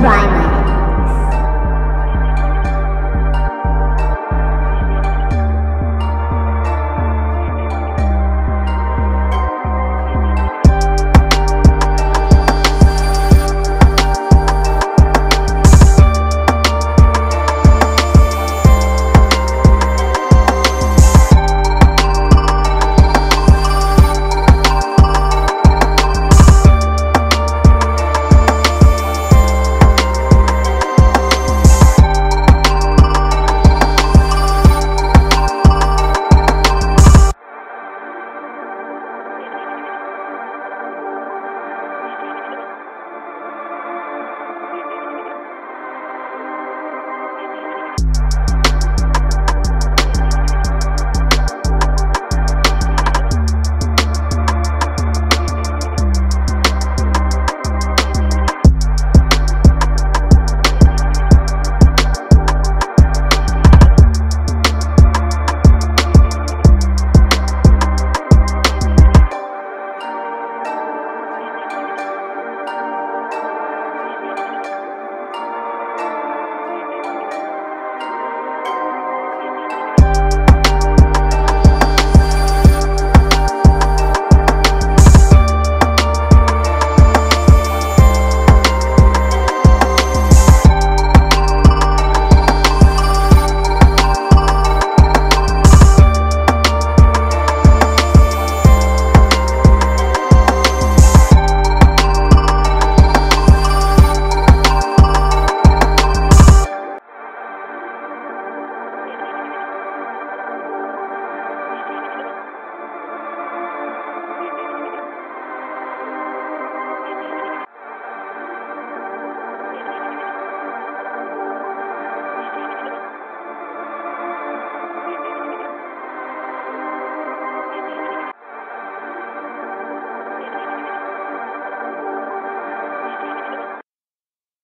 Primer.